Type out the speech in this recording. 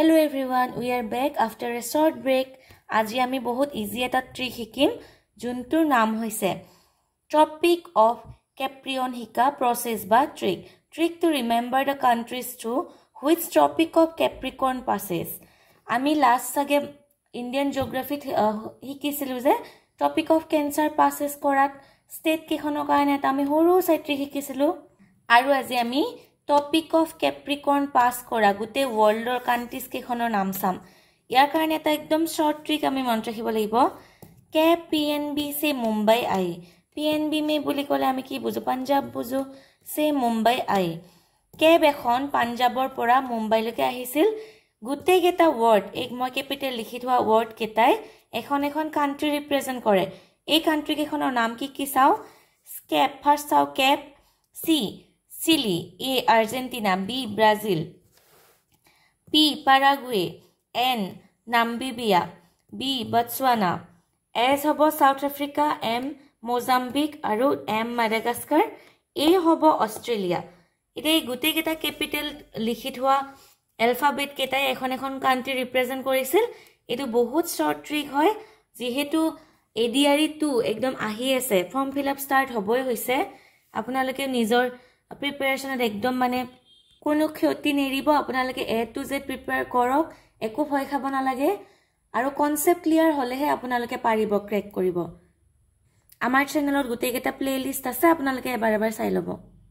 Hello every one we are back after a short break আজি আমি বহুত easy এটা ট্ৰিক শিকিম যোনটোৰ নাম হৈছে ট্ৰপিক অফ কেপ্ৰিয়ন শিকা প্ৰচেছ বা trick trick to remember the countries to which tropic of Capricorn passes আমি লাষ্ট চাগে ইণ্ডিয়ান জিঅ'গ্ৰাফিত শিকিছিলোঁ যে ট্ৰপিক অফ কেঞ্চাৰ পাছেছ কৰাত ষ্টেট কেইখনৰ কাৰণে এটা আমি সৰু চাই ট্ৰিক শিকিছিলোঁ। আৰু আজি আমি টপিক অফ কেপ্ৰিকৰ্ণ পাছ কৰা গোটেই ৱৰ্ল্ডৰ কাণ্ট্ৰিজ কেইখনৰ নাম চাম। ইয়াৰ কাৰণে এটা একদম শ্বৰ্ট ট্ৰিক আমি মনত ৰাখিব লাগিব। কে পি এন বি চে মুম্বাই আই। পি এন বি মে বুলি ক'লে আমি কি বুজো? পাঞ্জাৱ বুজো। চে মুম্বাই আই। কেব এখন পাঞ্জাৱৰ পৰা মুম্বাইলৈকে আহিছিল। গোটেইকেইটা ৱৰ্ড এই মই কেপিটেল লিখি থোৱা ৱৰ্ডকেইটাই এখন এখন কাণ্ট্ৰি ৰিপ্ৰেজেণ্ট কৰে। এই কাণ্ট্ৰিকেইখনৰ নাম কি কি চাওঁ? কেপ ফাৰ্ষ্ট চাওঁ cap C Chile A Argentina B Brazil P Paraguay N Namibia B Botswana S হ'ব ছাউথ আফ্ৰিকা এম মোজাম্বিক আৰু এম মাডাগাস্কাৰ এ হ'ব অষ্ট্ৰেলিয়া এতিয়া এই গোটেইকেইটা কেপিটেল লিখি থোৱা এলফাবেটকেইটাই এখন এখন কাণ্ট্ৰি ৰিপ্ৰেজেণ্ট কৰিছিল এইটো বহুত শ্বৰ্ট ট্ৰিক হয় যিহেতু এ ডি আৰ ই টু একদম আহি আছে ফৰ্ম ফিল আপ ষ্টাৰ্ট হ'বই হৈছে আপোনালোকে নিজৰ প্ৰিপেৰেশ্যনত একদম মানে কোনো ক্ষতি নেৰিব। আপোনালোকে এ টু জেড প্ৰিপেয়াৰ কৰক একো ভয় খাব নালাগে। আৰু কনচেপ্ট ক্লিয়াৰ হ'লেহে আপোনালোকে পাৰিব ক্ৰেক কৰিব। আমাৰ চেনেলত গোটেইকেইটা প্লে লিষ্ট আছে আপোনালোকে এবাৰ এবাৰ চাই ল'ব।